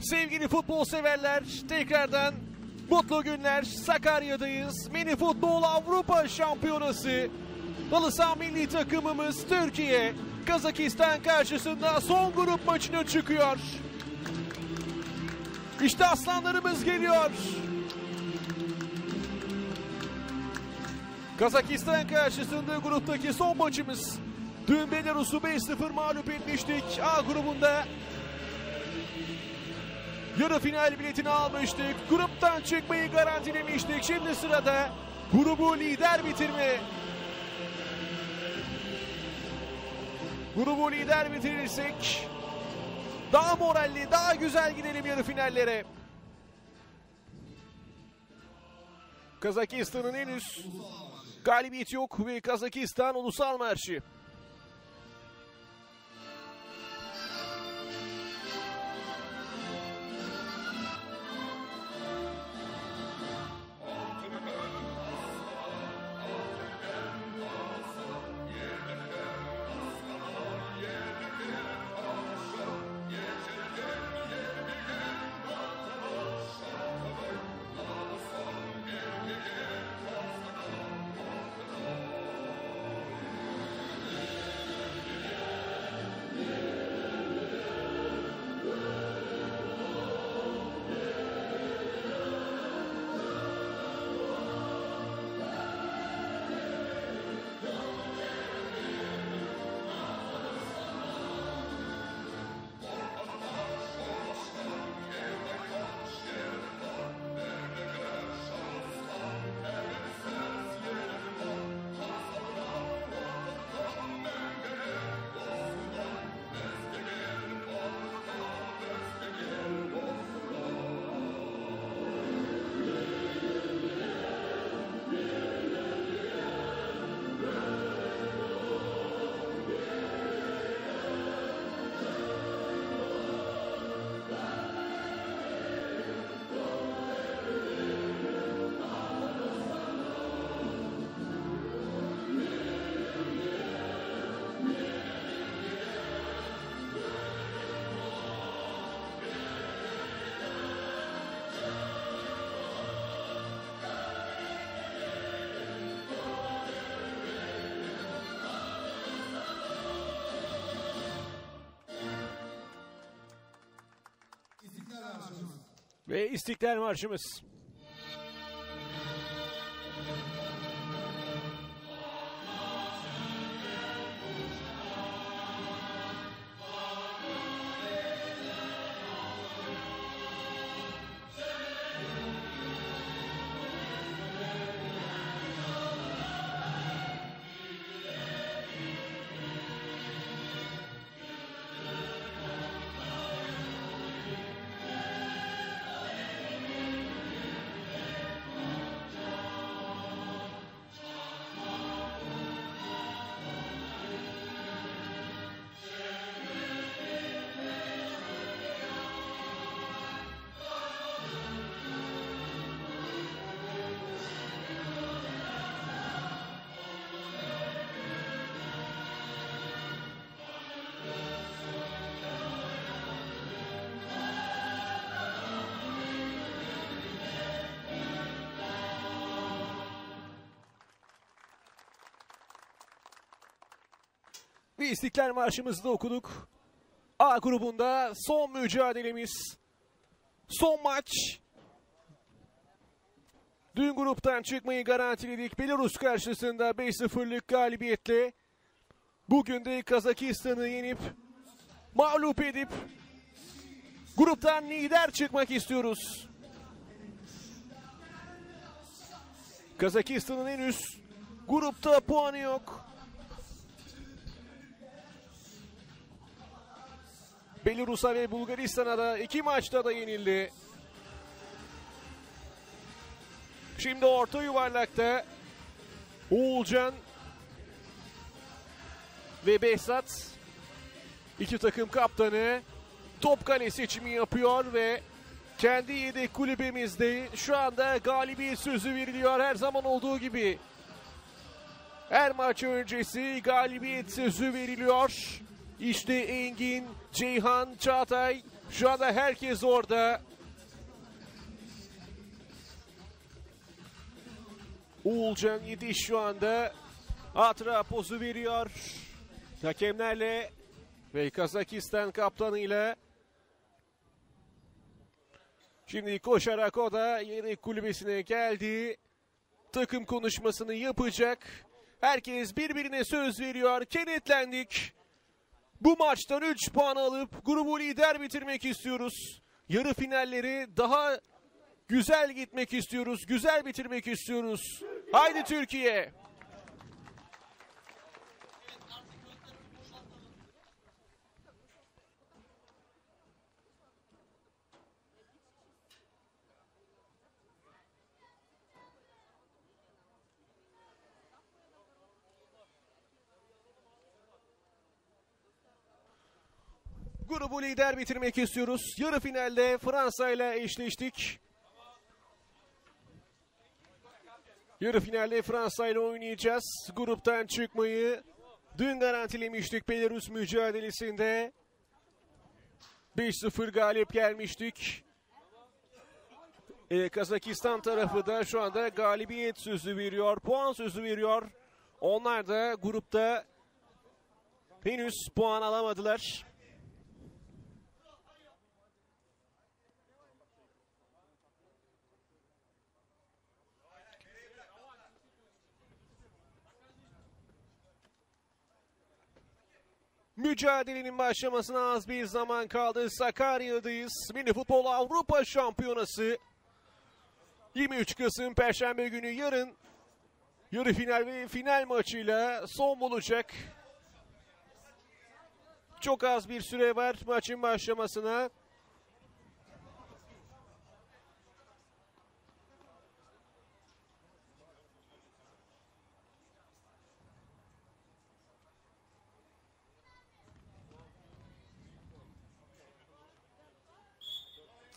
Sevgili futbol severler, tekrardan mutlu günler. Sakarya'dayız. Mini Futbol Avrupa Şampiyonası. Halı saha milli takımımız Türkiye, Kazakistan karşısında son grup maçına çıkıyor. İşte aslanlarımız geliyor. Kazakistan karşısında gruptaki son maçımız. Dün Belarus'u 5-0 mağlup etmiştik. A grubunda yarı final biletini almıştık. Gruptan çıkmayı garantilemiştik. Şimdi sırada grubu lider bitirme. Grubu lider bitirirsek daha moralli, daha güzel gidelim yarı finallere. Kazakistan'ın henüz galibiyeti yok ve Kazakistan ulusal marşı. Ve İstiklal Marşımız. İstiklal Marşımızı da okuduk. A grubunda son mücadelemiz. Son maç. Dün gruptan çıkmayı garantiledik. Belarus karşısında 5-0'lık galibiyetle. Bugün de Kazakistan'ı yenip mağlup edip gruptan lider çıkmak istiyoruz. Kazakistan'ın henüz grupta puanı yok. Belarus'a ve Bulgaristan'a da iki maçta da yenildi. Şimdi orta yuvarlakta Oğulcan ve Behzat iki takım kaptanı top kale seçimi yapıyor ve kendi yedek kulübemizde şu anda galibiyet sözü veriliyor her zaman olduğu gibi. Her maç öncesi galibiyet sözü veriliyor. İşte Engin, Ceyhan, Çağatay Şu anda herkes orada. Uğulcan Yediş şu anda hatıra pozu veriyor. Hakemlerle ve Kazakistan kaptanıyla. Şimdi koşarak o da yedek kulübesine geldi. Takım konuşmasını yapacak. Herkes birbirine söz veriyor. Kenetlendik. Bu maçtan 3 puan alıp grubu lider bitirmek istiyoruz. Yarı finalleri daha güzel gitmek istiyoruz. Güzel bitirmek istiyoruz. Haydi Türkiye. Grubu lider bitirmek istiyoruz. Yarı finalde Fransa ile eşleştik. Yarı finalde Fransa ile oynayacağız. Gruptan çıkmayı dün garantilemiştik Belarus mücadelesinde. 5-0 galip gelmiştik. Ee, Kazakistan tarafı da şu anda galibiyet sözü veriyor, puan sözü veriyor. Onlar da grupta henüz puan alamadılar. Mücadelenin başlamasına az bir zaman kaldı. Sakarya'dayız. Mini Futbol Avrupa Şampiyonası. 23 Kasım Perşembe günü yarın yarı final ve final maçıyla son bulacak. Çok az bir süre var maçın başlamasına.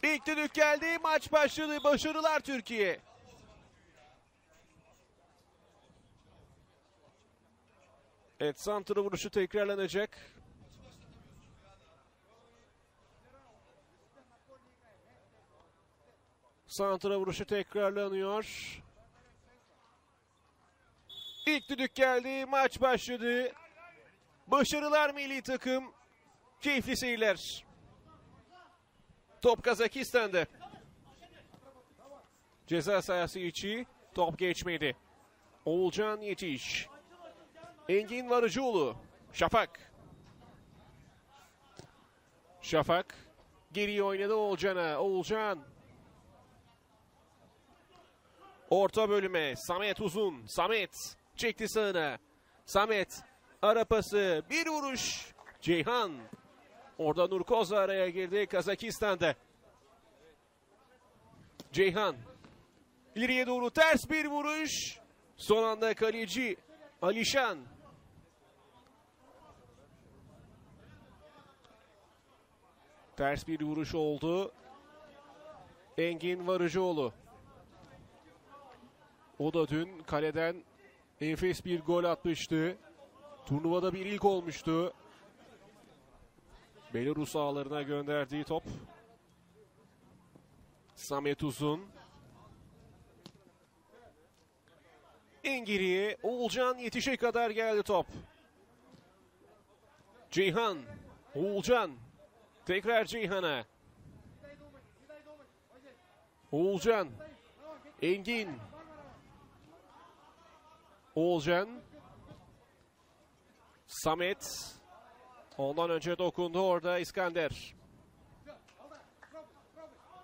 İlk düdük geldi. Maç başladı. Başarılar Türkiye. Evet santra vuruşu tekrarlanacak. Santra vuruşu tekrarlanıyor. İlk düdük geldi. Maç başladı. Başarılar milli takım. Keyifli seyirler. Top Kazakistan'da. Ceza sahası içi top geçmedi. Oğulcan Yetiş. Engin Varıcıoğlu. Şafak. Şafak. Geriye oynadı Oğulcan'a. Oğulcan. Orta bölüme. Samet uzun. Samet. Çekti sağına. Samet. Ara pası. Bir vuruş. Ceyhan. Orada Nurkoz araya girdi Kazakistan'da. Ceyhan. İleriye doğru ters bir vuruş. Son anda kaleci Alişan. Ters bir vuruş oldu. Engin Varıcıoğlu. O da dün kaleden enfes bir gol atmıştı. Turnuvada bir ilk olmuştu. Belarus ağlarına gönderdiği top. Samet Uzun. En geriye Oğulcan yetişe kadar geldi top. Ceyhan. Oğulcan. Tekrar Ceyhan'a. Oğulcan. Engin. Oğulcan. Samet. Ondan önce dokundu orada İskender.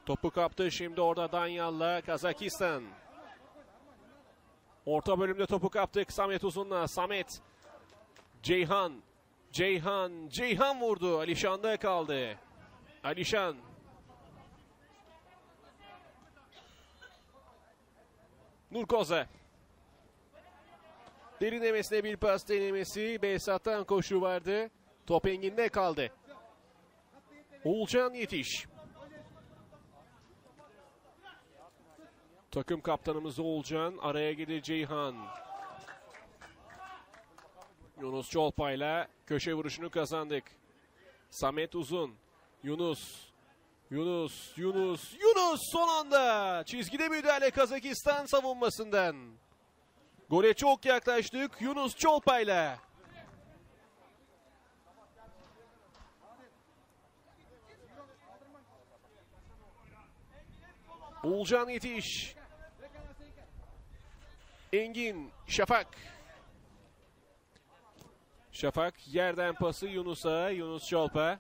Topu kaptı şimdi orada Danyal'la Kazakistan. Orta bölümde topu kaptık Samet Uzun'la. Samet. Ceyhan. Ceyhan. Ceyhan vurdu. Alişan'da kaldı. Alişan. Nurkoza. Derinlemesine bir pas denemesi. Behzat'tan koşu vardı. Top Engin'de kaldı. Oğulcan yetiş. Takım kaptanımız Oğulcan. Araya gelir Ceyhan. Yunus Çolpay'la köşe vuruşunu kazandık. Samet Uzun. Yunus. Yunus, Yunus, Yunus son anda çizgide müdahale Kazakistan savunmasından. Gole çok yaklaştık Yunus Çolpa'yla. Uğulcan Yetiş. Engin, Şafak. Şafak yerden pası Yunus'a, Yunus Çolpa.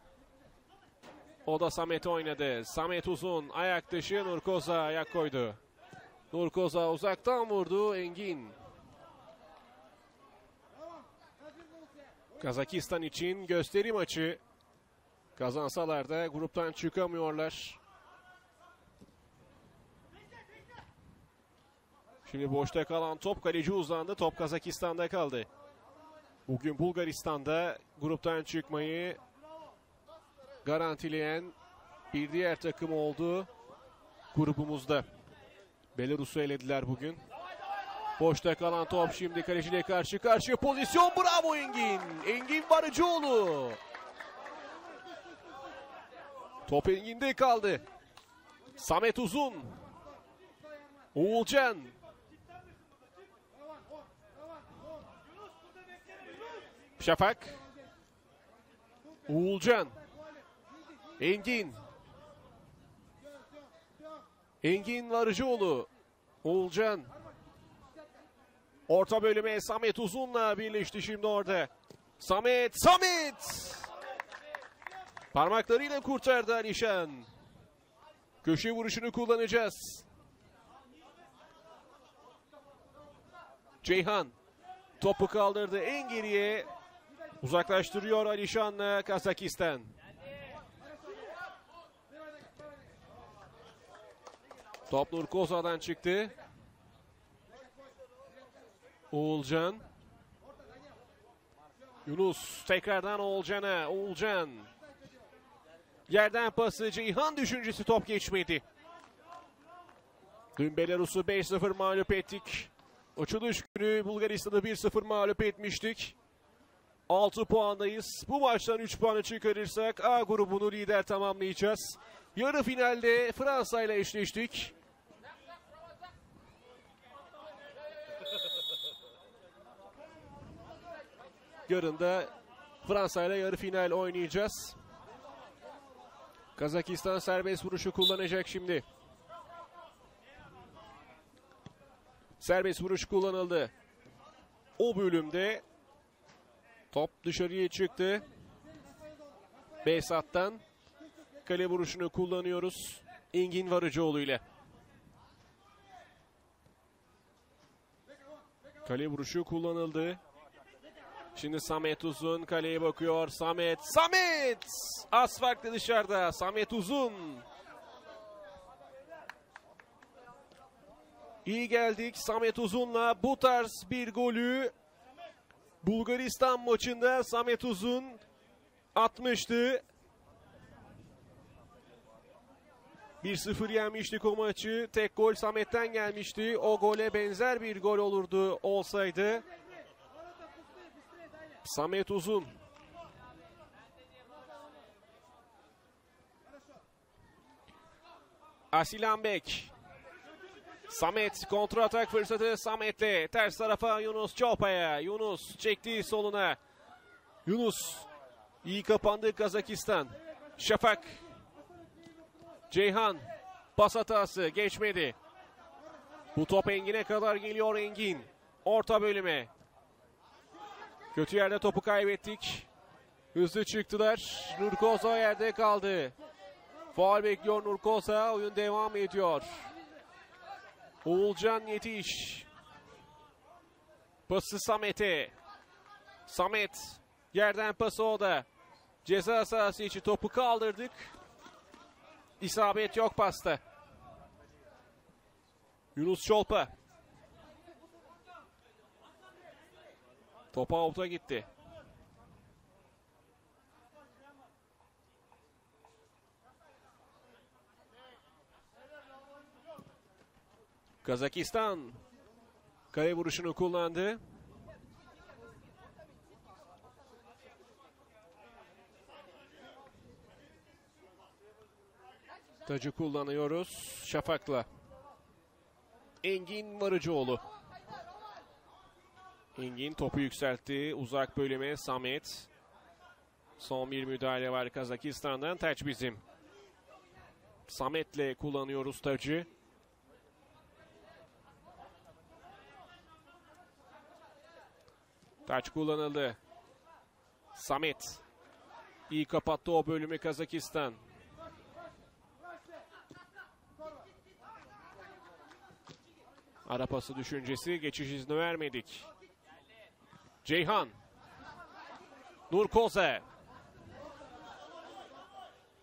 O da Samet oynadı. Samet uzun, ayak dışı Nurkoza ayak koydu. Nurkoza uzaktan vurdu Engin. Kazakistan için gösteri maçı. Kazansalar da gruptan çıkamıyorlar. Şimdi boşta kalan top kaleci uzandı. Top Kazakistan'da kaldı. Bugün Bulgaristan'da gruptan çıkmayı garantileyen bir diğer takım oldu grubumuzda. Belarus'u elediler bugün. Boşta kalan top şimdi kaleciyle karşı karşıya pozisyon. Bravo Engin. Engin Barıcıoğlu. Top Engin'de kaldı. Samet Uzun. Oğulcan. Şafak. Uğulcan. Engin. Engin Varıcıoğlu. Uğulcan. Orta bölüme Samet Uzun'la birleşti şimdi orada. Samet, Samet! Parmaklarıyla kurtardı Alişan. Köşe vuruşunu kullanacağız. Ceyhan topu kaldırdı en geriye. Uzaklaştırıyor Alişan'la Kazakistan. Top Nur Koza'dan çıktı. Oğulcan. Yunus tekrardan Oğulcan'a. Oğulcan. Yerden pası Ceyhan düşüncesi top geçmedi. Dün Belarus'u 5-0 mağlup ettik. Açılış günü Bulgaristan'ı 1-0 mağlup etmiştik. 6 puandayız. Bu maçtan 3 puanı çıkarırsak A grubunu lider tamamlayacağız. Yarı finalde Fransa ile eşleştik. Yarın da Fransa ile yarı final oynayacağız. Kazakistan serbest vuruşu kullanacak şimdi. Serbest vuruş kullanıldı. O bölümde top dışarıya çıktı. Behzat'tan kale vuruşunu kullanıyoruz. Engin Varıcıoğlu ile. Kale vuruşu kullanıldı. Şimdi Samet Uzun kaleye bakıyor. Samet, Samet! Az farklı dışarıda. Samet Uzun. İyi geldik Samet Uzun'la bu tarz bir golü Bulgaristan maçında Samet Uzun atmıştı. 1-0 yenmiştik o maçı. Tek gol Samet'ten gelmişti. O gole benzer bir gol olurdu olsaydı. Samet Uzun. Asilan Bek. Samet kontra atak fırsatı Samet'le ters tarafa Yunus Çolpa'ya. Yunus çekti soluna. Yunus iyi kapandı Kazakistan. Şafak. Ceyhan pas hatası geçmedi. Bu top Engin'e kadar geliyor Engin. Orta bölüme. Kötü yerde topu kaybettik. Hızlı çıktılar. Nurkoza yerde kaldı. Faal bekliyor Nurkoza. Oyun devam ediyor. Oğulcan yetiş. Pası Samet'e. Samet yerden pası o da. Ceza sahası içi topu kaldırdık. İsabet yok pasta. Yunus Çolpa. Top out'a gitti. Kazakistan kale vuruşunu kullandı. Tacı kullanıyoruz Şafak'la. Engin Varıcıoğlu. Engin topu yükseltti. Uzak bölüme Samet. Son bir müdahale var Kazakistan'dan. Taç bizim. Samet'le kullanıyoruz tacı. Taç kullanıldı. Samet. İyi kapattı o bölümü Kazakistan. Ara pası düşüncesi geçiş izni vermedik. Ceyhan. Nur Koze.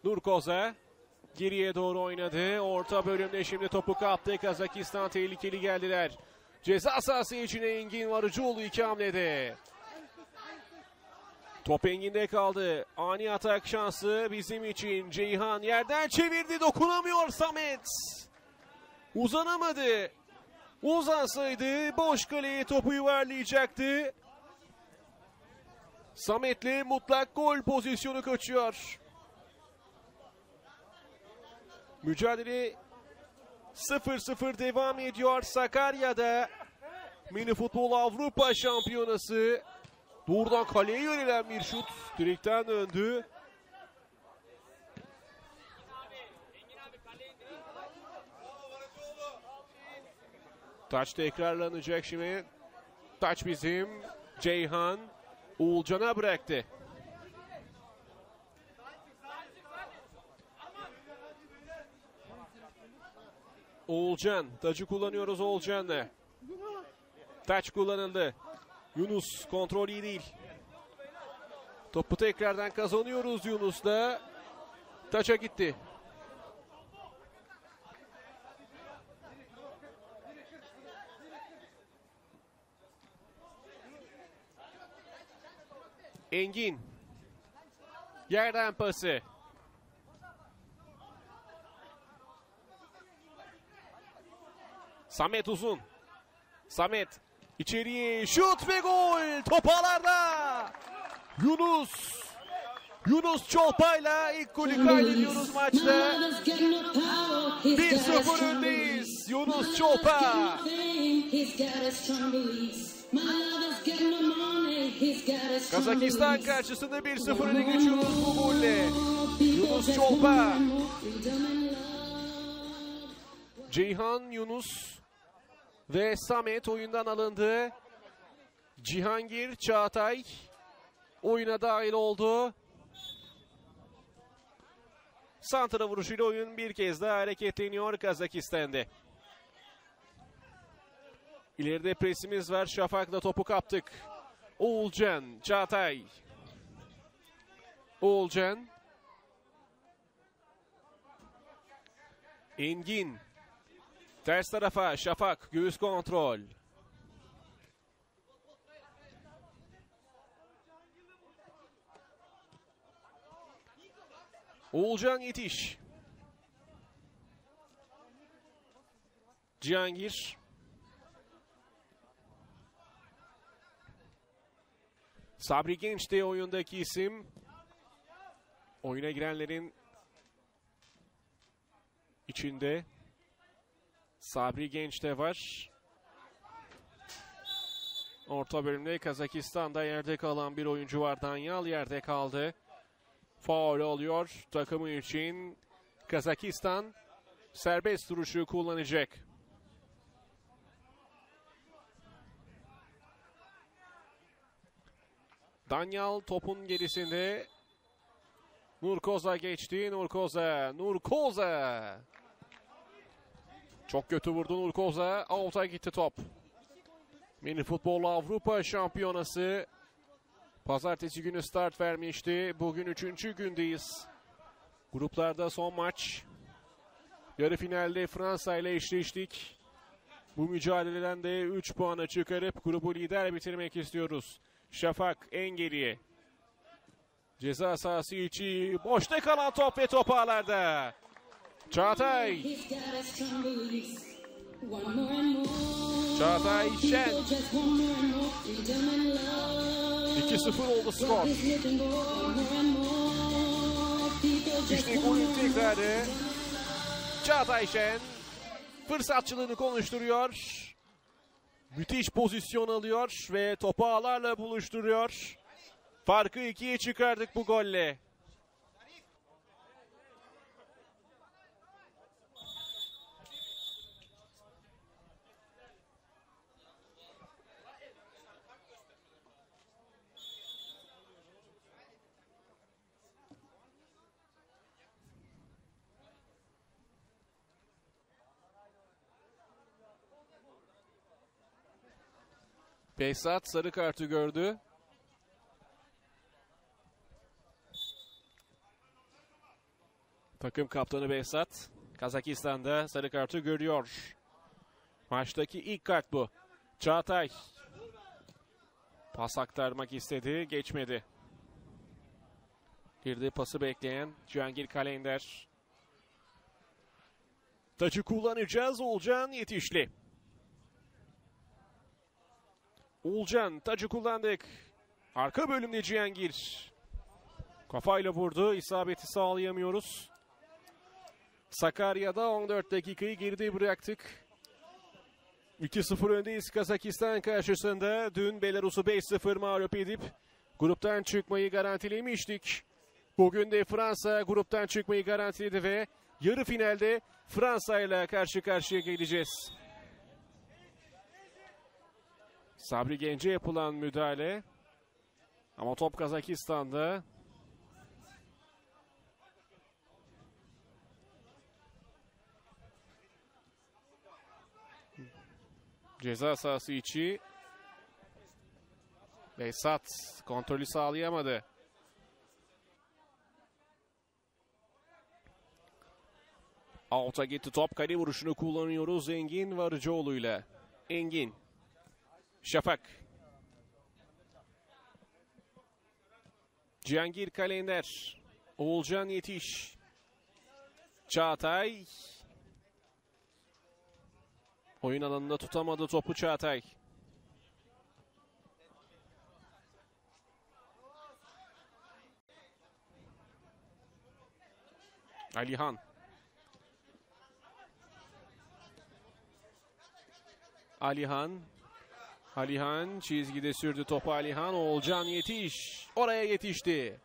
Nur Koze. Geriye doğru oynadı. Orta bölümde şimdi topu kaptı. Kazakistan tehlikeli geldiler. Ceza sahası içine Engin Varıcıoğlu iki hamlede. Top Engin'de kaldı. Ani atak şansı bizim için. Ceyhan yerden çevirdi. Dokunamıyor Samet. Uzanamadı. Uzansaydı boş kaleye topu yuvarlayacaktı. Samet'le mutlak gol pozisyonu kaçıyor. Mücadele 0-0 devam ediyor Sakarya'da. Mini Futbol Avrupa Şampiyonası. Doğrudan kaleye yönelen bir şut. Direkten döndü. Taç tekrarlanacak şimdi. Taç bizim. Ceyhan. Uğulcan'a bıraktı. Oğulcan. Taçı kullanıyoruz Oğulcan'la. Taç kullanıldı. Yunus kontrol iyi değil. Topu tekrardan kazanıyoruz Yunus'la. Taça gitti. Engin. Yerden pası. Samet Uzun. Samet içeriye şut ve gol. Topalarda. Yunus. Yunus Çolpa'yla ilk golü kaydediyoruz maçta. 1-0 öndeyiz. Yunus Çolpa. Kazakistan karşısında 1-0 öne geçiyoruz bu golle. Yunus Çolpa. Ceyhan Yunus ve Samet oyundan alındı. Cihangir Çağatay oyuna dahil oldu. Santra vuruşuyla oyun bir kez daha hareketleniyor Kazakistan'da. İleride presimiz var. Şafak'la topu kaptık. Oğulcan, Çağatay. Oğulcan. Engin. Ters tarafa Şafak. Göğüs kontrol. Oğulcan yetiş. Cihangir. Sabri Genç de oyundaki isim. Oyuna girenlerin içinde Sabri Genç de var. Orta bölümde Kazakistan'da yerde kalan bir oyuncu var. Danyal yerde kaldı. Faul oluyor takımı için. Kazakistan serbest duruşu kullanacak. Danyal topun gerisinde. Nurkoza geçti. Nurkoza. Nurkoza. Çok kötü vurdu Nurkoza. Out'a gitti top. Mini Futbol Avrupa Şampiyonası Pazartesi günü start vermişti. Bugün üçüncü gündeyiz. Gruplarda son maç. Yarı finalde Fransa ile eşleştik. Bu mücadeleden de 3 puanı çıkarıp grubu lider bitirmek istiyoruz. Şafak en geriye. Ceza sahası içi boşta kalan top ve top ağlarda. Çağatay. Çağatay Şen. 2-0 oldu skor. İşte golün tekrarı. Çağatay Şen fırsatçılığını konuşturuyor. Müthiş pozisyon alıyor ve topu ağlarla buluşturuyor. Farkı ikiye çıkardık bu golle. Behzat sarı kartı gördü. Takım kaptanı Behzat Kazakistan'da sarı kartı görüyor. Maçtaki ilk kart bu. Çağatay pas aktarmak istedi, geçmedi. Girdi pası bekleyen Cihangir Kalender. Taçı kullanacağız Olcan Yetişli. Ulcan tacı kullandık. Arka bölümde Cihangir. Kafayla vurdu. İsabeti sağlayamıyoruz. Sakarya'da 14 dakikayı geride bıraktık. 2-0 öndeyiz Kazakistan karşısında. Dün Belarus'u 5-0 mağlup edip gruptan çıkmayı garantilemiştik. Bugün de Fransa gruptan çıkmayı garantiledi ve yarı finalde Fransa ile karşı karşıya geleceğiz. Sabri Gence yapılan müdahale. Ama top Kazakistan'da. Ceza sahası içi. Behzat kontrolü sağlayamadı. Alta gitti top kale vuruşunu kullanıyoruz Engin Varıcıoğlu ile. Engin. Şafak. Cihangir Kalender. Oğulcan Yetiş. Çağatay. Oyun alanında tutamadı topu Çağatay. Alihan. Alihan. Alihan çizgide sürdü topu Alihan. Oğulcan yetiş. Oraya yetişti.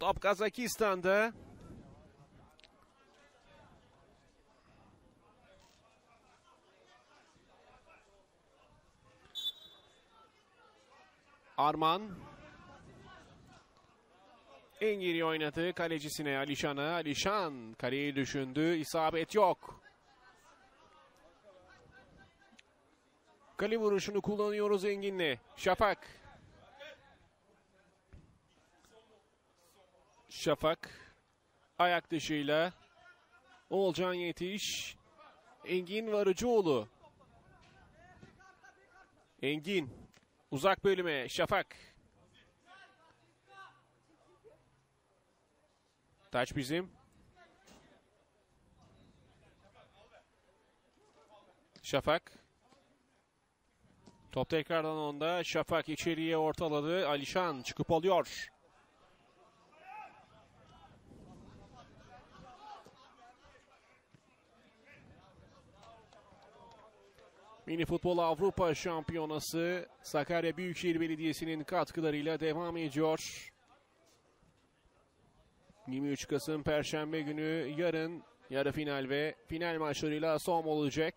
Top Kazakistan'da. Arman. Engiri oynadı kalecisine Alişan'a. Alişan kaleyi düşündü. İsabet yok. Kale vuruşunu kullanıyoruz Engin'le. Şafak. Şafak. Ayak dışıyla. Olcan Yetiş. Engin Varıcıoğlu. Engin. Uzak bölüme Şafak. Taç bizim. Şafak. Top tekrardan onda. Şafak içeriye ortaladı. Alişan çıkıp alıyor. Mini Futbol Avrupa Şampiyonası Sakarya Büyükşehir Belediyesi'nin katkılarıyla devam ediyor. 23 Kasım Perşembe günü yarın yarı final ve final maçlarıyla son olacak.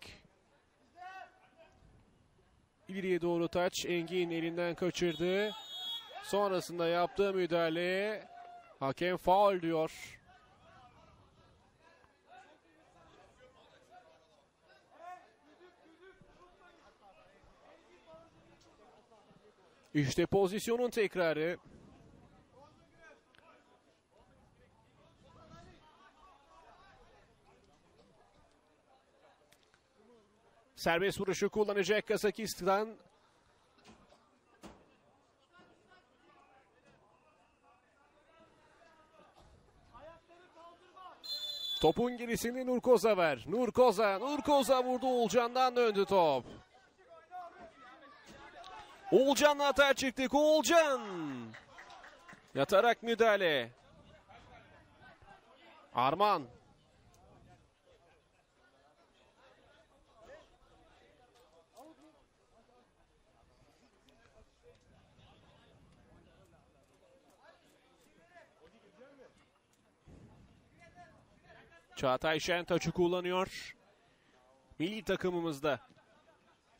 İleriye doğru taç Engin elinden kaçırdı. Sonrasında yaptığı müdahale hakem faul diyor. İşte pozisyonun tekrarı. Serbest vuruşu kullanacak Kazakistan. Topun gerisini Nurkoz'a ver. Nurkoz'a, Nurkoz'a vurdu Olcan'dan döndü top. Oğulcan'la atar çıktık. Oğulcan. Yatarak müdahale. Arman. Çağatay Şen taçı kullanıyor. Milli takımımızda.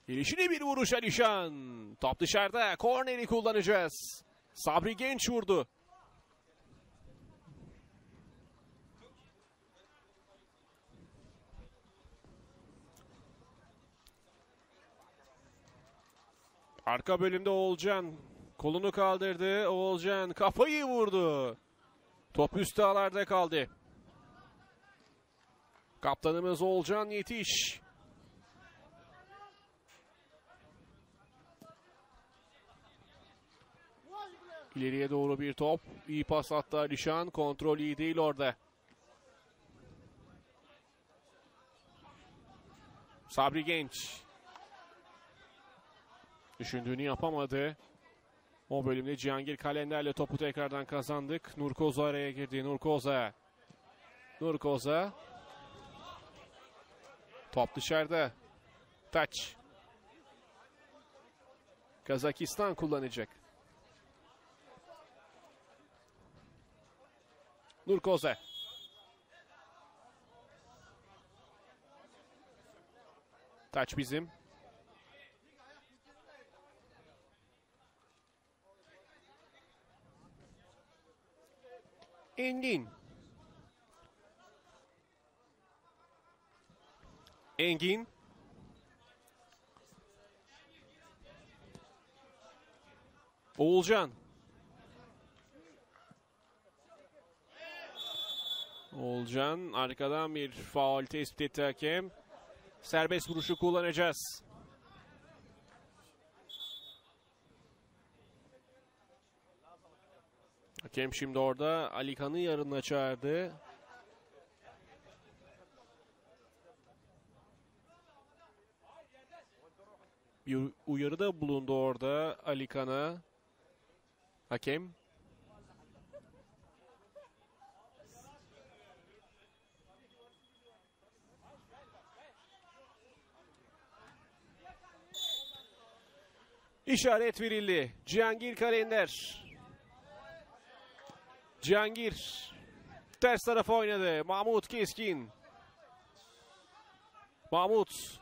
Gelişine bir vuruş Alişan. Top dışarıda. Korneri kullanacağız. Sabri Genç vurdu. Arka bölümde Oğulcan kolunu kaldırdı. Oğulcan kafayı vurdu. Top üstü ağlarda kaldı. Kaptanımız Oğulcan yetiş. İleriye doğru bir top. İyi pas attı Alişan. Kontrol iyi değil orada. Sabri Genç. Düşündüğünü yapamadı. O bölümde Cihangir Kalender'le topu tekrardan kazandık. Nurkoza araya girdi. Nurkoza. Nurkoza. Top dışarıda. Taç. Kazakistan kullanacak. Nurkoza. Taç bizim. Engin. Engin. Oğulcan. Oğulcan arkadan bir faul tespit etti hakem. Serbest vuruşu kullanacağız. Hakem şimdi orada Alikan'ı yarına çağırdı. Bir uyarıda bulundu orada Alikan'a. Hakem. İşaret verildi. Cihangir Kalender. Cihangir ters tarafa oynadı. Mahmut Keskin. Mahmut.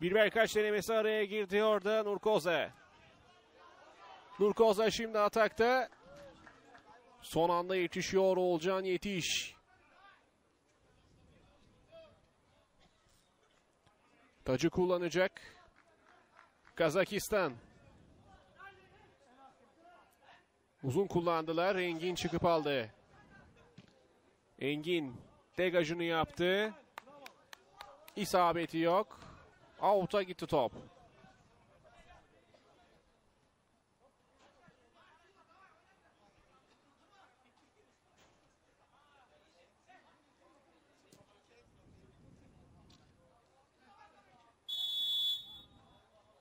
Bir birkaç denemesi araya girdi orada Nurkoza. Nurkoza şimdi atakta. Son anda yetişiyor Olcan yetiş. Tacı kullanacak. Kazakistan. Uzun kullandılar. Engin çıkıp aldı. Engin degajını yaptı. İsabeti yok. Out'a gitti top.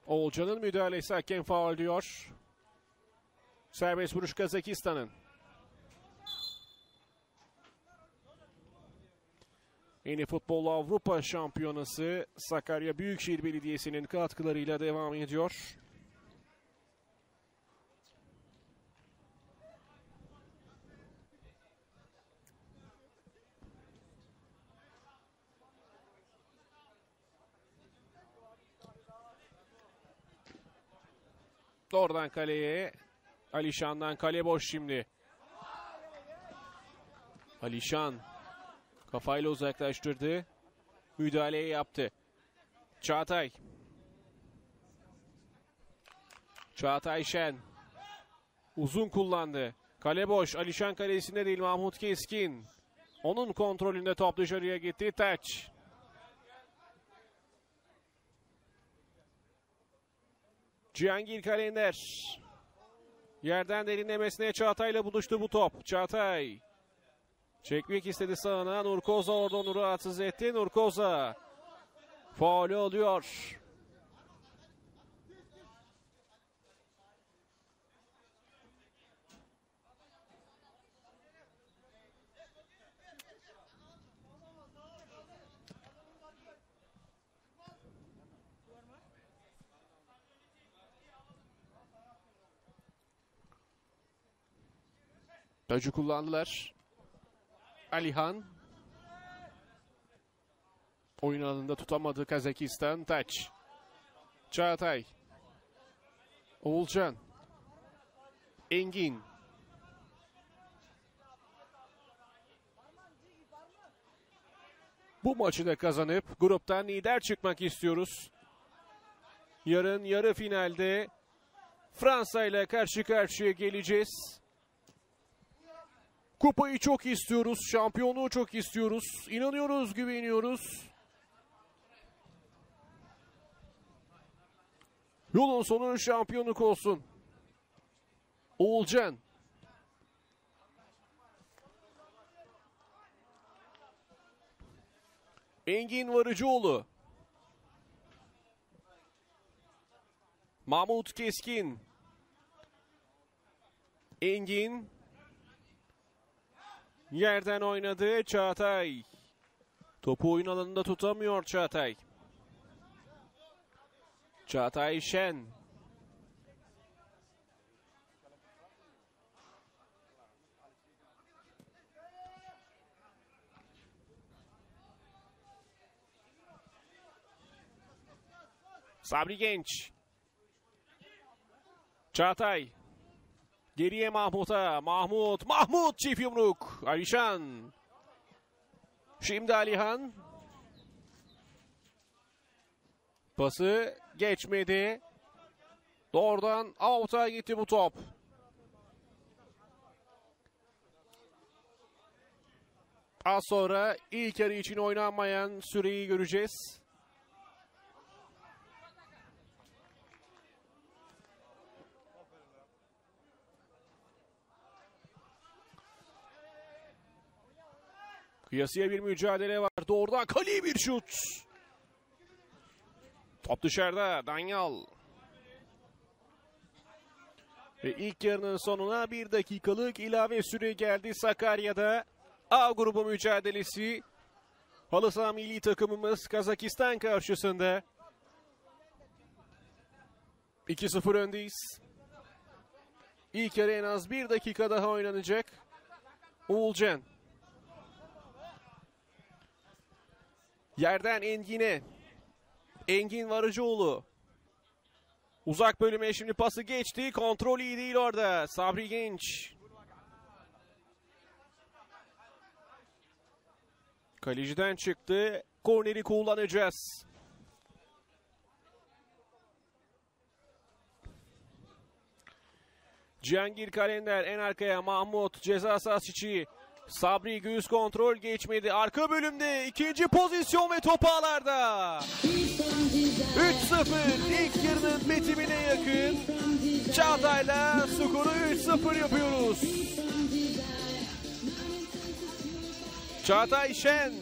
Oğulcan'ın müdahalesi hakem faul diyor. Serbest vuruş Kazakistan'ın. Yeni Futbol Avrupa Şampiyonası Sakarya Büyükşehir Belediyesi'nin katkılarıyla devam ediyor. Oradan kaleye Alişan'dan kale boş şimdi. Alişan kafayla uzaklaştırdı. Müdahaleyi yaptı. Çağatay. Çağatay Şen. Uzun kullandı. Kale boş. Alişan kalesinde değil Mahmut Keskin. Onun kontrolünde top dışarıya gitti. Taç. Cihangir Kalender. Yerden derinlemesine Çağatay'la buluştu bu top. Çağatay. Çekmek istedi sağına. Nurkoza orada onu rahatsız etti. Nurkoza faulü alıyor. Tacı kullandılar. Alihan. Oyun alanında tutamadı Kazakistan. Taç. Çağatay. Oğulcan. Engin. Bu maçı da kazanıp gruptan lider çıkmak istiyoruz. Yarın yarı finalde Fransa ile karşı karşıya geleceğiz. Kupayı çok istiyoruz, şampiyonluğu çok istiyoruz. İnanıyoruz, güveniyoruz. Yolun sonu şampiyonluk olsun. Oğulcan. Engin Varıcıoğlu. Mahmut Keskin. Engin. Yerden oynadı Çağatay. Topu oyun alanında tutamıyor Çağatay. Çağatay Şen. Sabri Genç. Çağatay. Geriye Mahmut'a. Mahmut. Mahmut çift yumruk. Alişan. Şimdi Alihan. Pası geçmedi. Doğrudan out'a gitti bu top. Az sonra ilk yarı için oynanmayan süreyi göreceğiz. Kıyasıya bir mücadele var. Doğrudan kaleye bir şut. Top dışarıda. Danyal. Ve ilk yarının sonuna bir dakikalık ilave süre geldi Sakarya'da. A grubu mücadelesi. Halı milli takımımız Kazakistan karşısında. 2-0 öndeyiz. İlk yarı en az bir dakika daha oynanacak. Uğulcan. Yerden Engin'e. Engin Varıcıoğlu. Uzak bölüme şimdi pası geçti. Kontrol iyi değil orada. Sabri Genç. Kaleciden çıktı. Korneri kullanacağız. Cihangir Kalender en arkaya Mahmut ceza sahası. Sabri göğüs kontrol geçmedi. Arka bölümde ikinci pozisyon ve top ağlarda. 3-0 ilk yarının bitimine yakın. Çağatay'la skoru 3-0 yapıyoruz. Çağatay Şen.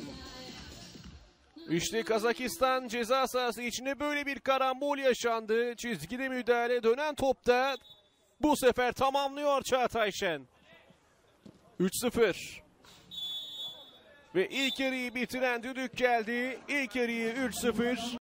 İşte Kazakistan ceza sahası içinde böyle bir karambol yaşandı. Çizgide müdahale dönen topta bu sefer tamamlıyor Çağatay Şen. 3-0. Ve ilk yarıyı bitiren düdük geldi. İlk yarıyı 3-0.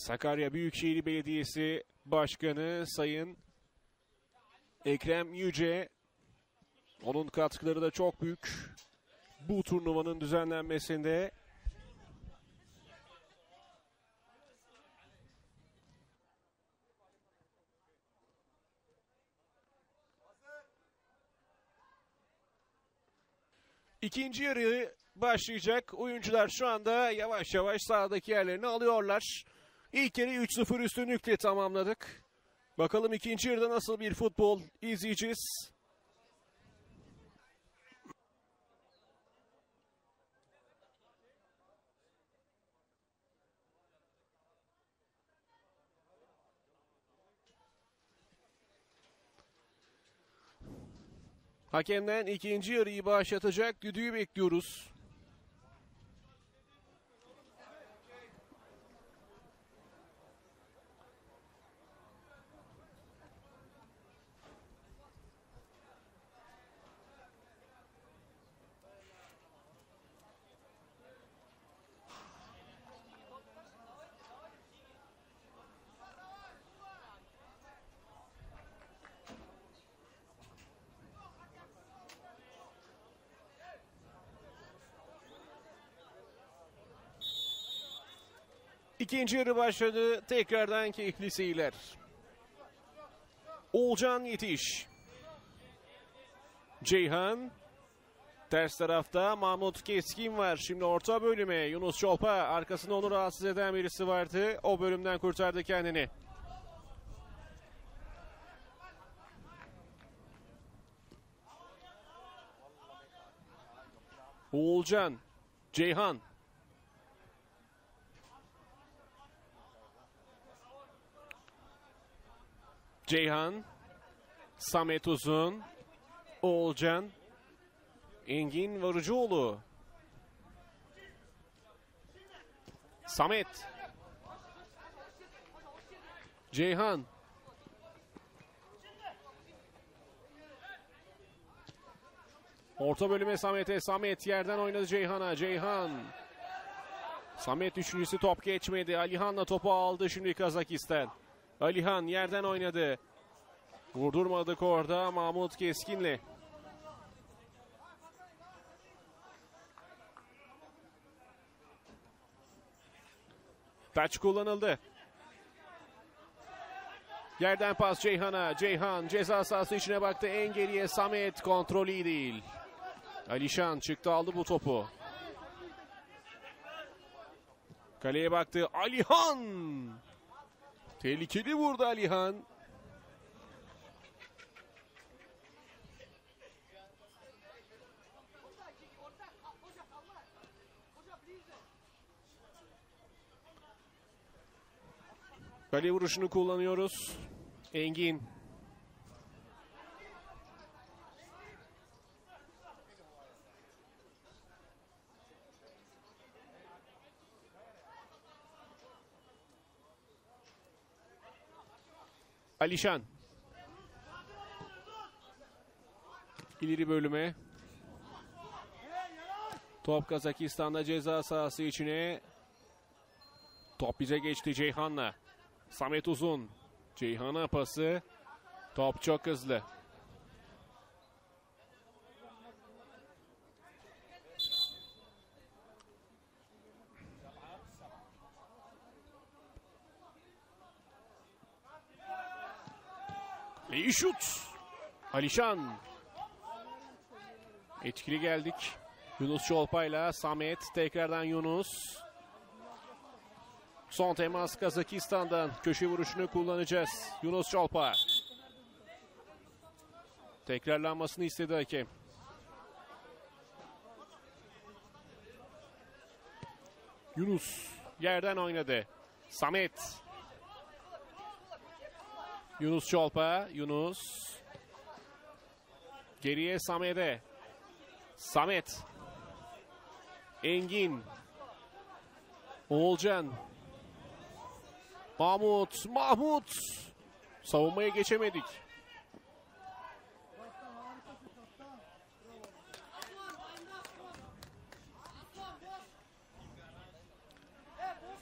Sakarya Büyükşehir Belediyesi Başkanı Sayın Ekrem Yüce. Onun katkıları da çok büyük. Bu turnuvanın düzenlenmesinde İkinci yarı başlayacak. Oyuncular şu anda yavaş yavaş sahadaki yerlerini alıyorlar. İlk yarı 3-0 üstünlükle tamamladık. Bakalım ikinci yarıda nasıl bir futbol izleyeceğiz. Hakemden ikinci yarıyı başlatacak düdüğü bekliyoruz. İkinci yarı başladı. Tekrardan keyifli seyirler. Olcan Yetiş. Ceyhan. Ters tarafta Mahmut Keskin var. Şimdi orta bölüme Yunus Çolpa. Arkasında onu rahatsız eden birisi vardı. O bölümden kurtardı kendini. Oğulcan. Ceyhan. Ceyhan, Samet Uzun, Oğulcan, Engin Varıcıoğlu. Samet. Ceyhan. Orta bölüme Samet'e. Samet yerden oynadı Ceyhan'a. Ceyhan. Samet üçüncüsü top geçmedi. Alihan'la topu aldı şimdi Kazakistan. Alihan yerden oynadı. Vurdurmadık orada Mahmut Keskin'le. Taç kullanıldı. Yerden pas Ceyhan'a. Ceyhan ceza sahası içine baktı. En geriye Samet kontrolü değil. Alişan çıktı aldı bu topu. Kaleye baktı. Alihan. Tehlikeli vurdu Alihan. Kale vuruşunu kullanıyoruz. Engin. Alişan. İleri bölüme. Top Kazakistan'da ceza sahası içine. Top bize geçti Ceyhan'la. Samet Uzun. Ceyhan'a pası. Top çok hızlı. İyi şut. Alişan. Etkili geldik. Yunus Çolpa'yla Samet. Tekrardan Yunus. Son temas Kazakistan'dan. Köşe vuruşunu kullanacağız. Yunus Çolpa. Tekrarlanmasını istedi hakem. Yunus yerden oynadı. Samet. Yunus Çolpa. Yunus. Geriye Samet'e. Samet. Engin. Oğulcan. Mahmut. Mahmut. Savunmaya geçemedik.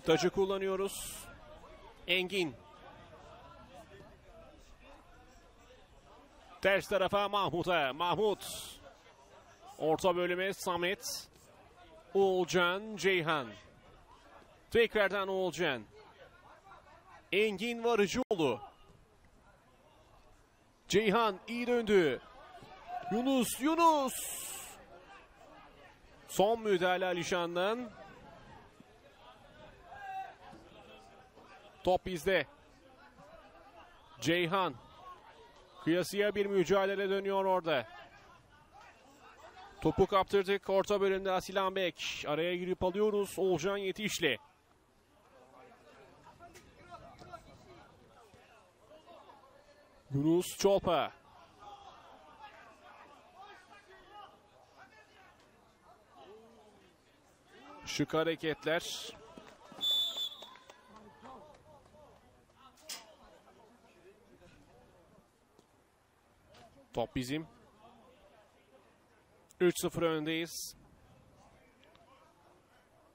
Taçı kullanıyoruz. Engin. Ters tarafa Mahmut'a. Mahmut. Orta bölüme Samet. Oğulcan, Ceyhan. Tekrardan Oğulcan. Engin Varıcıoğlu. Ceyhan iyi döndü. Yunus, Yunus. Son müdahale Alişan'dan. Top bizde. Ceyhan. Kıyasıya bir mücadele dönüyor orada. Topu kaptırdık. Orta bölümde Asilan Bek. Araya girip alıyoruz. Olcan Yetişli. Yunus Çolpa. Şık hareketler. Top bizim. 3-0 öndeyiz.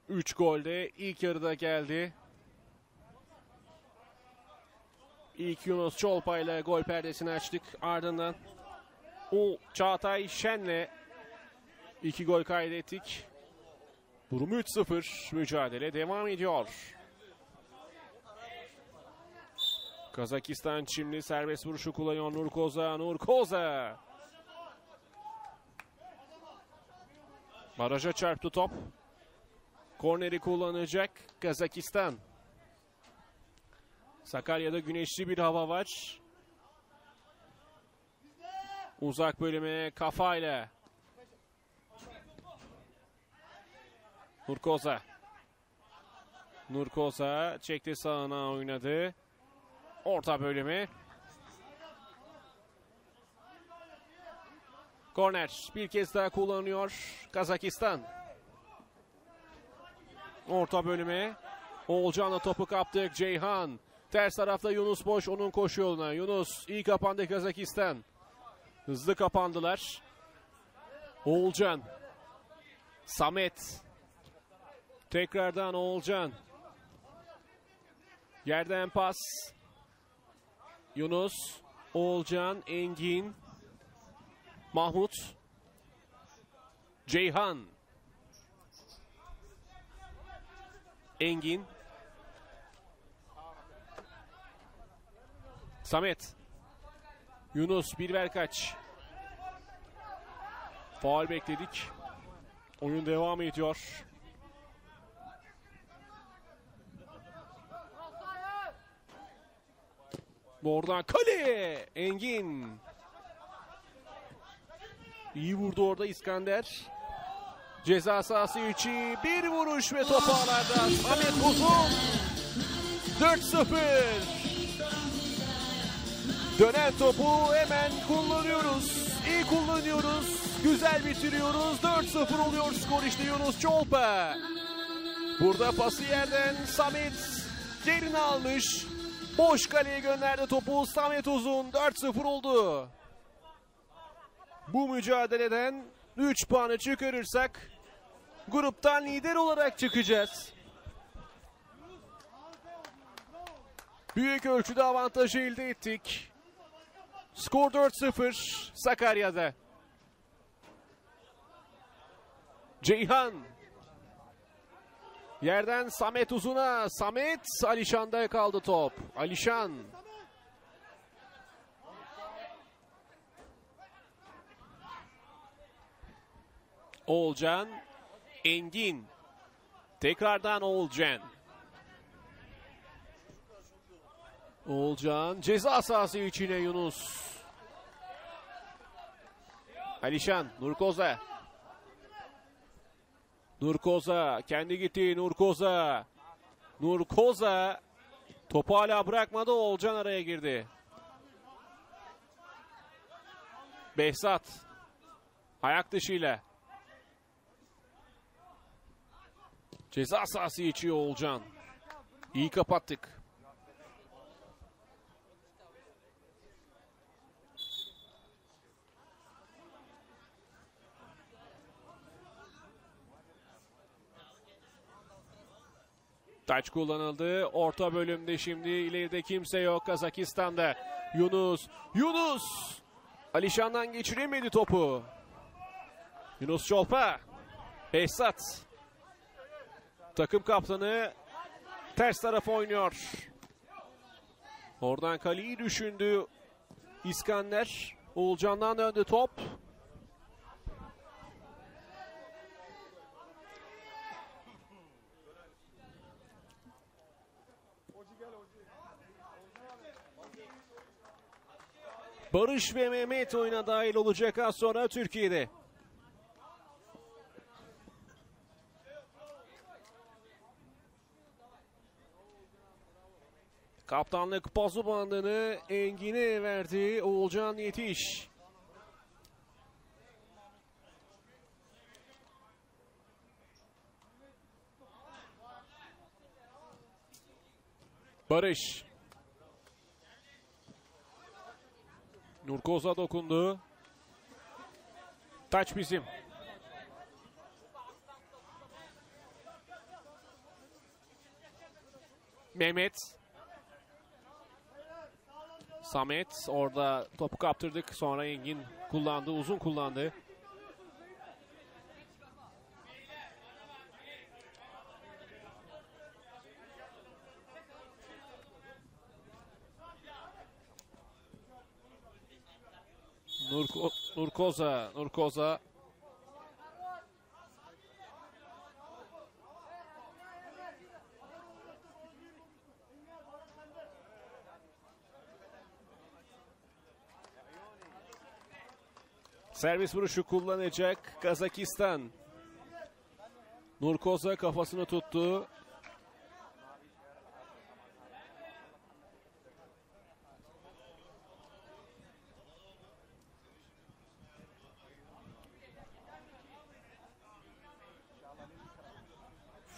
3 golde ilk yarıda geldi. İlk Yunus Çolpa ile gol perdesini açtık. Ardından o Çağatay Şen'le iki gol kaydettik. Durum 3-0. Mücadele devam ediyor. Kazakistan şimdi serbest vuruşu kullanıyor Nurkoza. Nurkoza. Baraja çarptı top. Korneri kullanacak Kazakistan. Sakarya'da güneşli bir hava var. Uzak bölüme kafayla. Nurkoza. Nurkoza çekti sağına oynadı. Orta bölümü. Korner bir kez daha kullanıyor Kazakistan. Orta bölüme. Oğulcan'la topu kaptık. Ceyhan. Ters tarafta Yunus boş onun koşu yoluna. Yunus iyi kapandı Kazakistan. Hızlı kapandılar. Oğulcan. Samet. Tekrardan Oğulcan. Yerden pas. Yunus. Oğulcan. Engin. Mahmut. Ceyhan. Engin. Samet. Yunus bir ver kaç. Faal bekledik. Oyun devam ediyor. Oradan kale. Engin. İyi vurdu orada İskender. Ceza sahası içi bir vuruş ve top ağlarda. Samet Uzun. 4-0. Dönen topu hemen kullanıyoruz. İyi kullanıyoruz. Güzel bitiriyoruz. 4-0 oluyor skor işte Yunus Çolpa. Burada pası yerden Samet yerini almış. Boş kaleye gönderdi topu. Samet Uzun 4-0 oldu. Bu mücadeleden 3 puanı çıkarırsak gruptan lider olarak çıkacağız. Büyük ölçüde avantajı elde ettik. Skor 4-0 Sakarya'da. Ceyhan. Yerden Samet Uzun'a. Samet Alişan'da kaldı top. Alişan. Oğulcan. Engin. Tekrardan Oğulcan. Oğulcan ceza sahası içine Yunus. Alişan, Nurkoza. Nurkoza, kendi gitti Nurkoza. Nurkoza topu hala bırakmadı. Oğulcan araya girdi. Behzat. Ayak dışıyla. Ceza sahası içi Oğulcan. İyi kapattık. Taç kullanıldı. Orta bölümde şimdi ileride kimse yok Kazakistan'da. Yunus. Yunus. Alişan'dan geçiremedi topu. Yunus Çolpa. Behzat. Takım kaptanı ters tarafa oynuyor. Oradan kaleyi düşündü İskender. Oğulcan'dan döndü top. Barış ve Mehmet oyuna dahil olacak az sonra Türkiye'de. Kaptanlık pazu bandını Engin'e verdi Oğulcan Yetiş. Barış. Nurkoz'a dokundu. Taç bizim. Mehmet. Samet orada topu kaptırdık. Sonra Engin kullandı. Uzun kullandı. Nurko, Nurkoza, Nurkoza. Servis vuruşu kullanacak Kazakistan. Nurkoza kafasını tuttu.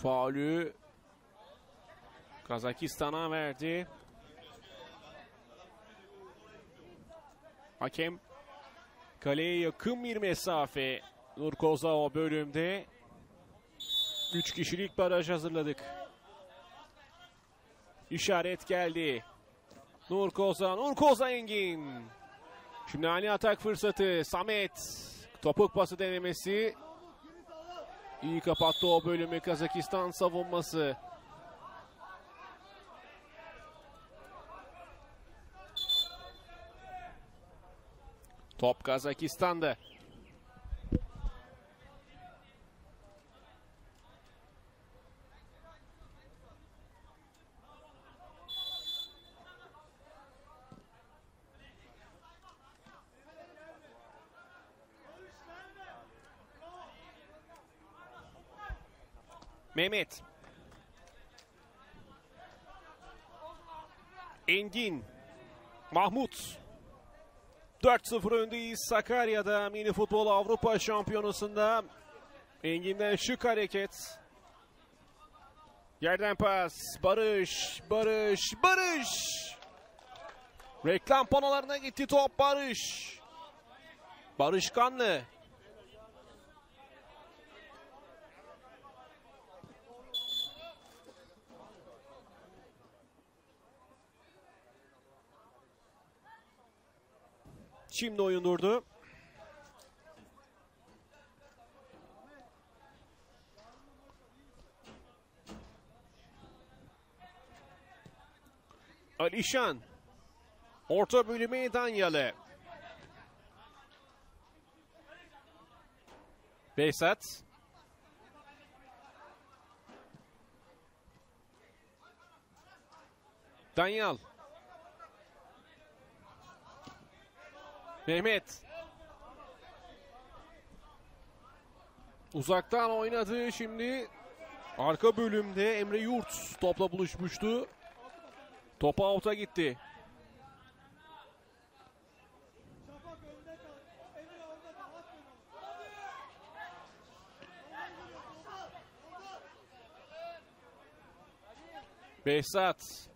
Faulü Kazakistan'a verdi. Hakem kaleye yakın bir mesafe. Nurkoza o bölümde 3 kişilik baraj hazırladık. İşaret geldi. Nurkoza, Nurkoza Engin. Şimdi ani atak fırsatı. Samet. Topuk pası denemesi. İyi kapattı o bölümü Kazakistan savunması. Top Kazakistan'da. Mehmet. Engin. Mahmut. 4-0 öndeyiz Sakarya'da mini futbol Avrupa Şampiyonası'nda. Engin'den şık hareket. Yerden pas. Barış, Barış, Barış. Reklam panolarına gitti top Barış. Barış Kanlı. Şimdi oyun durdu. Alişan. Orta bölümü Danyalı. Behzat. Danyal. Mehmet. Uzaktan oynadı şimdi. Arka bölümde Emre Yurt topla buluşmuştu. Top out'a gitti. Behzat.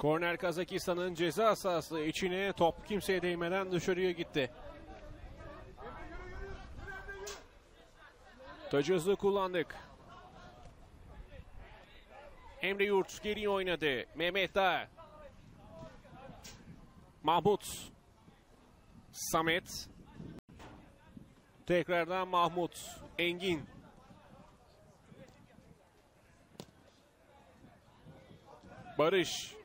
Korner Kazakistan'ın ceza sahası içine top kimseye değmeden dışarıya gitti. Tacı hızlı kullandık. Emre Yurt geri oynadı. Mehmet Dağ. Mahmut. Samet. Tekrardan Mahmut. Engin. Barış.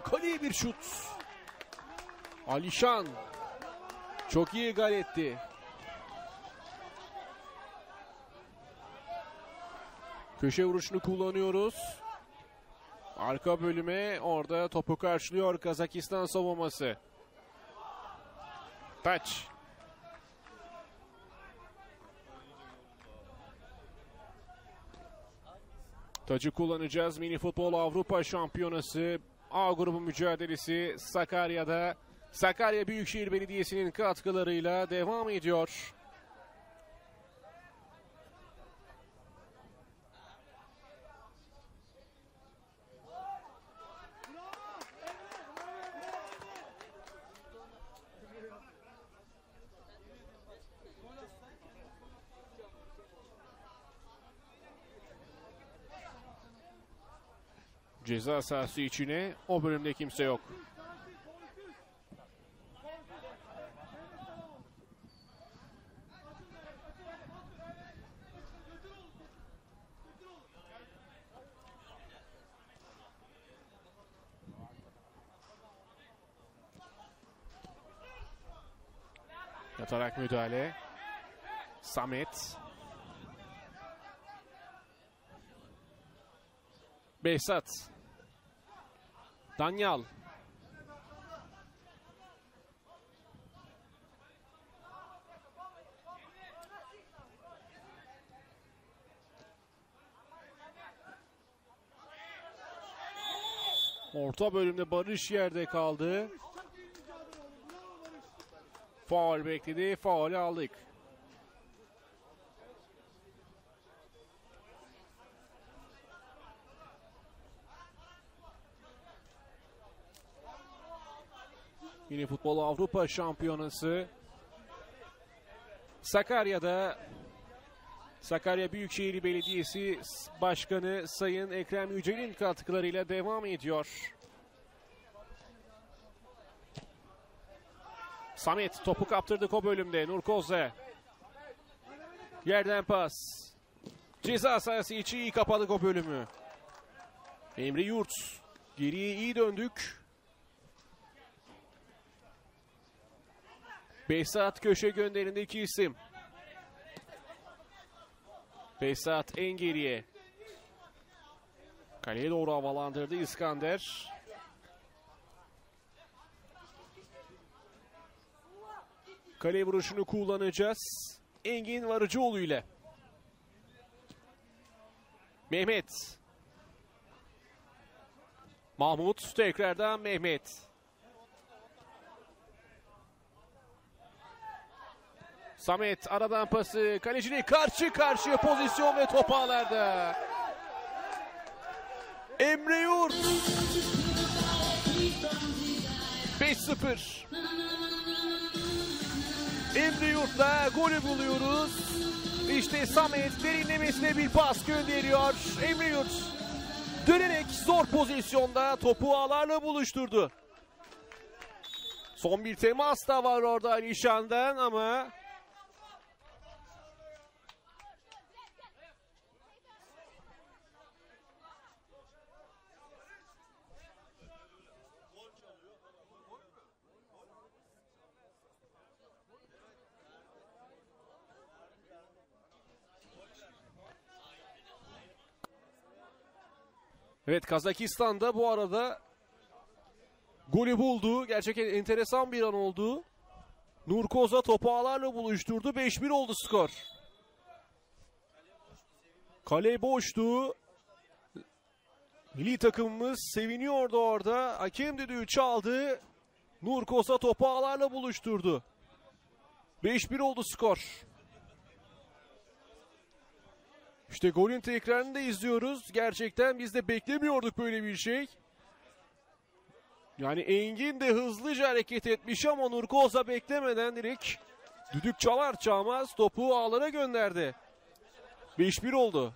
Kaleye bir şut. Alişan. Çok iyi gal etti. Köşe vuruşunu kullanıyoruz. Arka bölüme orada topu karşılıyor Kazakistan savunması. Taç. Tacı kullanacağız. Mini Futbol Avrupa Şampiyonası A grubu mücadelesi Sakarya'da Sakarya Büyükşehir Belediyesi'nin katkılarıyla devam ediyor. Ceza sahası içine o bölümde kimse yok. Yatarak müdahale. Samet. Behzat. Danyal. Orta bölümde Barış yerde kaldı. Faul bekledi. Faulü aldık. Yine Futbol Avrupa Şampiyonası Sakarya'da Sakarya Büyükşehir Belediyesi Başkanı Sayın Ekrem Yücel'in katkılarıyla devam ediyor. Samet topu kaptırdık o bölümde. Nur Kozze. Yerden pas. Ceza sahası içi iyi kapadık o bölümü. Emre Yurt. Geriye iyi döndük. Behzat köşe gönderindeki isim. Behzat en geriye. Kaleye doğru havalandırdı İskander. Kale vuruşunu kullanacağız. Engin Varıcıoğlu ile. Mehmet. Mahmut tekrardan Mehmet. Samet aradan pası kalecini karşı karşıya pozisyon ve top ağlarda. Emre Yurt. 5-0. Emre Yurt'la golü buluyoruz. İşte Samet derinlemesine bir pas gönderiyor. Emre Yurt dönerek zor pozisyonda topu ağlarla buluşturdu. Son bir temas da var orada Alişan'dan ama Evet Kazakistan'da bu arada golü buldu. Gerçekten enteresan bir an oldu. Nur Koza topu ağlarla buluşturdu. 5-1 oldu skor. Kale boştu. Milli takımımız seviniyordu orada. Hakem düdüğü çaldı. Nur Koza topu ağlarla buluşturdu. 5-1 oldu skor. İşte golün tekrarını da izliyoruz. Gerçekten biz de beklemiyorduk böyle bir şey. Yani Engin de hızlıca hareket etmiş ama Nurkoza beklemeden direkt düdük çalar çalmaz topu ağlara gönderdi. 5-1 oldu.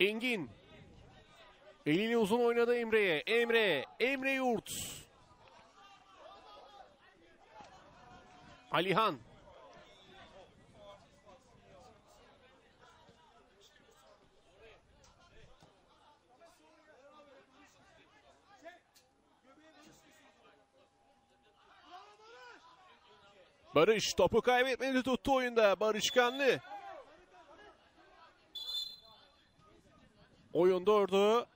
Engin. Elini uzun oynadı Emre'ye. Emre. Emre Yurt. Alihan. Barış topu kaybetmedi tuttu oyunda. Barış Kanlı. Oyun durdu.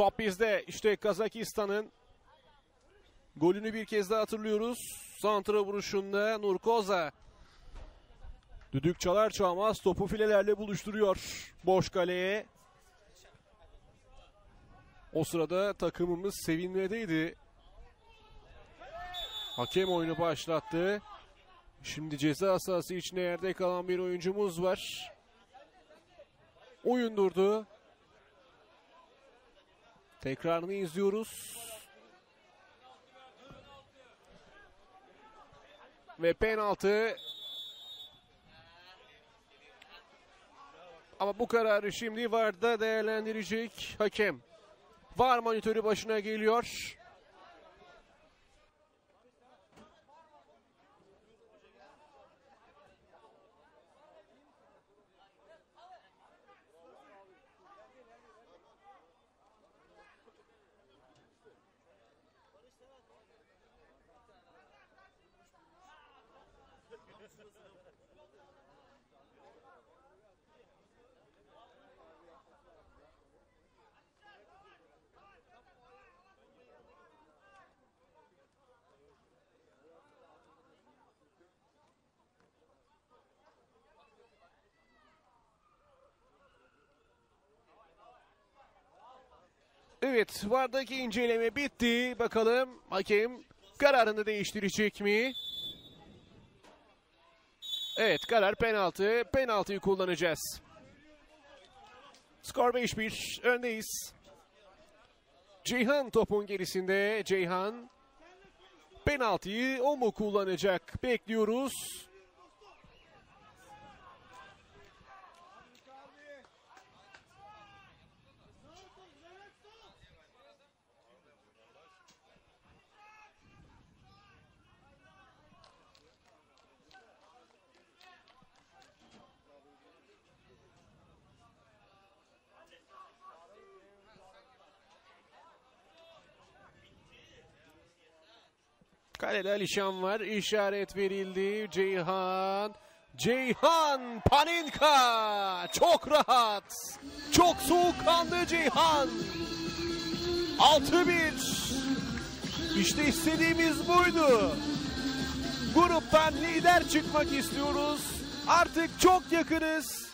Top bizde. İşte Kazakistan'ın golünü bir kez daha hatırlıyoruz. Santra vuruşunda Nurkoza. Düdük çalar çalmaz topu filelerle buluşturuyor. Boş kaleye. O sırada takımımız sevinmedeydi. Hakem oyunu başlattı. Şimdi ceza sahası içinde yerde kalan bir oyuncumuz var. Oyun durdu. Tekrarını izliyoruz. Ve penaltı. Ama bu kararı şimdi VAR'da değerlendirecek hakem. VAR monitörü başına geliyor. Evet, vardaki inceleme bitti. Bakalım hakem kararını değiştirecek mi? Evet, karar penaltı. Penaltıyı kullanacağız. Skor 5-1. Öndeyiz. Ceyhan topun gerisinde. Ceyhan penaltıyı o mu kullanacak? Bekliyoruz. Kalede Alişan var. İşaret verildi. Ceyhan. Ceyhan Paninka. Çok rahat. Çok soğukkanlı Ceyhan. 6-1. İşte istediğimiz buydu. Gruptan lider çıkmak istiyoruz. Artık çok yakınız.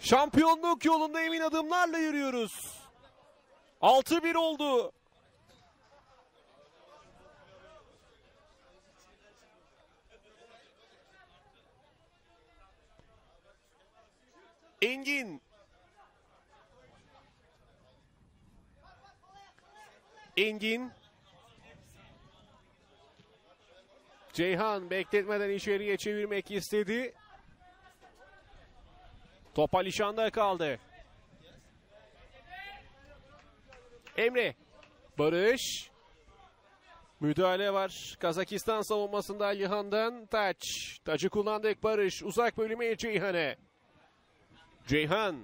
Şampiyonluk yolunda emin adımlarla yürüyoruz. 6-1 oldu. Engin. Engin. Ceyhan bekletmeden içeriye çevirmek istedi. Top Alişan'da kaldı. Emre. Barış. Müdahale var. Kazakistan savunmasında Alihan'dan taç. Tacı kullandık Barış. Uzak bölüme Ceyhan'e. Ceyhan.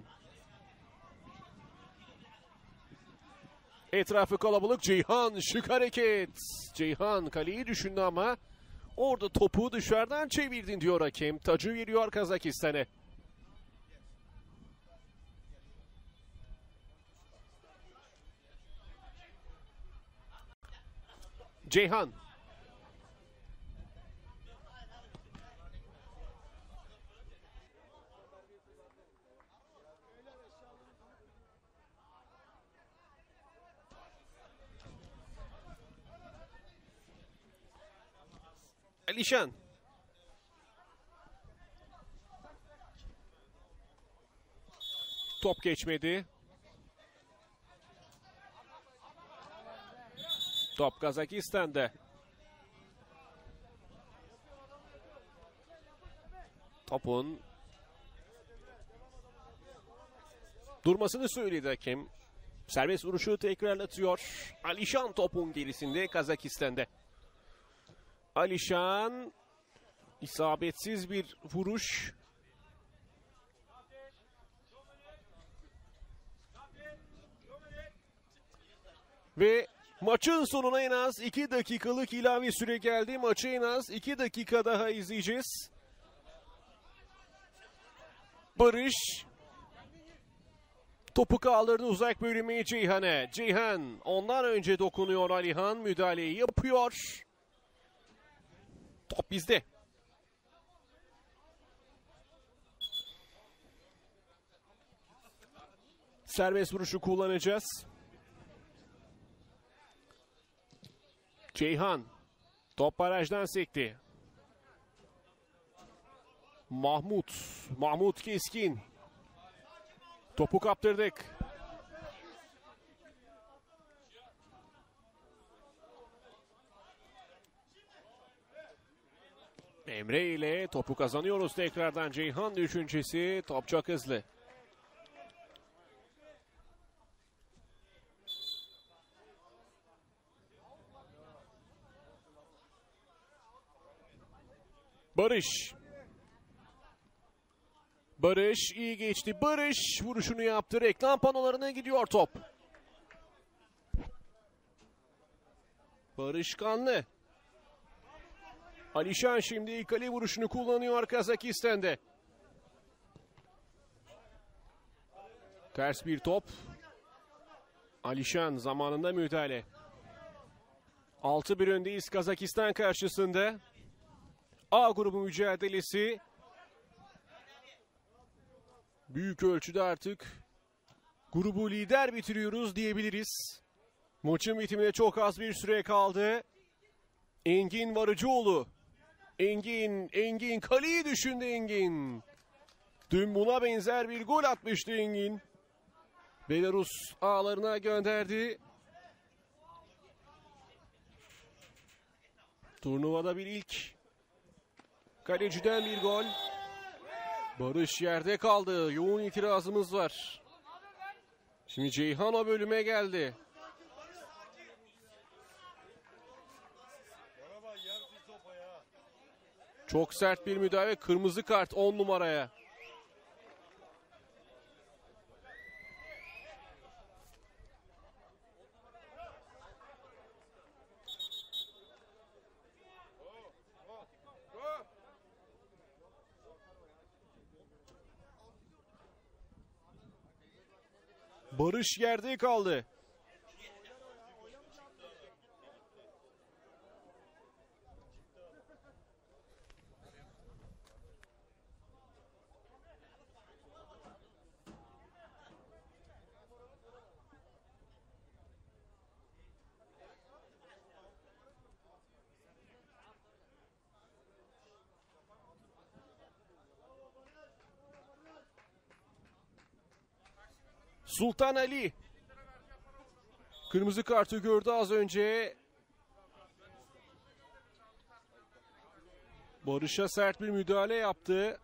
Etrafı kalabalık. Ceyhan şık hareket. Ceyhan kaleyi düşündü ama orada topu dışarıdan çevirdin diyor hakem. Tacı veriyor Kazakistan'a. Ceyhan Alişan. Top geçmedi. Top Kazakistan'da. Topun durmasını söyledi hakem. Serbest vuruşu tekrarlatıyor. Alişan topun gerisinde Kazakistan'da. Alişan isabetsiz bir vuruş. Ve maçın sonuna en az 2 dakikalık ilave süre geldi. Maçı en az 2 dakika daha izleyeceğiz. Barış topu kaldırdı uzak bölümü Ceyhan'e. Ceyhan ondan önce dokunuyor Alihan müdahaleyi yapıyor. Top bizde. Serbest vuruşu kullanacağız. Ceyhan. Top barajdan sekti. Mahmut. Mahmut Keskin. Topu kaptırdık. Emre ile topu kazanıyoruz tekrardan. Ceyhan düşüncesi. Top çok hızlı. Barış. Barış iyi geçti. Barış vuruşunu yaptı. Reklam panolarına gidiyor top. Barış Kanlı. Alişan şimdi kale vuruşunu kullanıyor Kazakistan'da. Ters bir top. Alişan zamanında müdahale. 6-1 öndeyiz Kazakistan karşısında. A grubu mücadelesi büyük ölçüde artık grubu lider bitiriyoruz diyebiliriz. Maçın bitimine çok az bir süre kaldı. Engin Varıcıoğlu Engin, Engin kaleyi düşündü Engin. Dün buna benzer bir gol atmıştı Engin. Belarus ağlarına gönderdi. Turnuvada bir ilk. Kaleciden bir gol. Barış yerde kaldı. Yoğun itirazımız var. Şimdi Ceyhan o bölüme geldi. Çok sert bir müdahale. Kırmızı kart 10 numaraya. Barış yerde kaldı. Sultan Ali. Kırmızı kartı gördü az önce. Barış'a sert bir müdahale yaptı.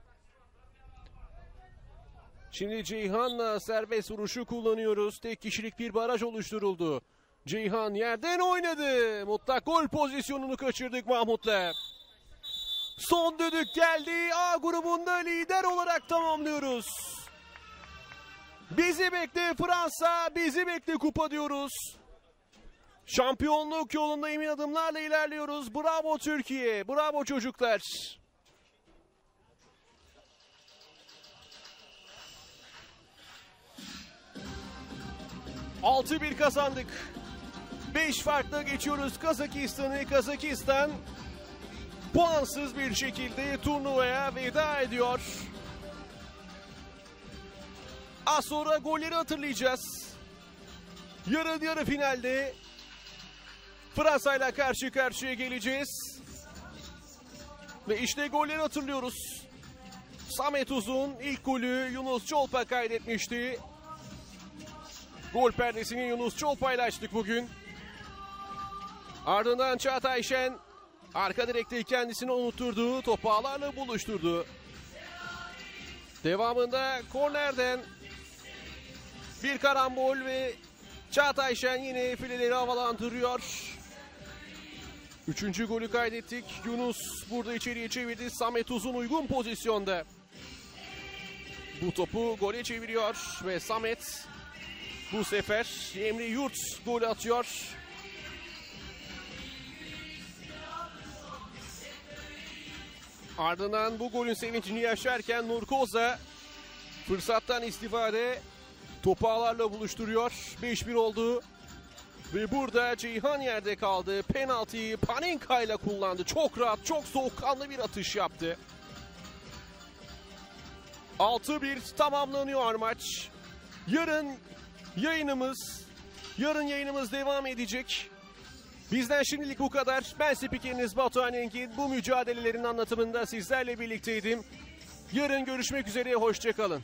Şimdi Ceyhan'la serbest vuruşu kullanıyoruz. Tek kişilik bir baraj oluşturuldu. Ceyhan yerden oynadı. Mutlak gol pozisyonunu kaçırdık Mahmut'la. Son düdük geldi. A grubunda lider olarak tamamlıyoruz. Bizi bekle Fransa, bizi bekle kupa diyoruz. Şampiyonluk yolunda emin adımlarla ilerliyoruz. Bravo Türkiye. Bravo çocuklar. Altı bir kazandık. Beş farkla geçiyoruz Kazakistan'ı. Kazakistan puansız bir şekilde turnuvaya veda ediyor. Az sonra golleri hatırlayacağız. Yarın yarı finalde Fransa ile karşı karşıya geleceğiz. Ve işte golleri hatırlıyoruz. Samet Uzun ilk golü Yunus Çolpa kaydetmişti. Gol perdesini Yunus Çolpa açtık bugün. Ardından Çağatay Şen arka direkte kendisini unutturdu. Topu ağlarla buluşturdu. Devamında kornerden bir karambol ve Çağatay Şen yine fileleri havalandırıyor. Üçüncü golü kaydettik. Yunus burada içeriye çevirdi. Samet Uzun uygun pozisyonda. Bu topu gole çeviriyor ve Samet bu sefer Emre Yurt gol atıyor. Ardından bu golün sevincini yaşarken Nur Koza fırsattan istifade topu ağlarla buluşturuyor. 5-1 oldu. Ve burada Ceyhan yerde kaldı. Penaltıyı Panenka ile kullandı. Çok rahat, çok soğukkanlı bir atış yaptı. 6-1 tamamlanıyor maç. Yarın yayınımız, yarın yayınımız devam edecek. Bizden şimdilik bu kadar. Ben spikeriniz Batuhan Engin. Bu mücadelelerin anlatımında sizlerle birlikteydim. Yarın görüşmek üzere, hoşçakalın.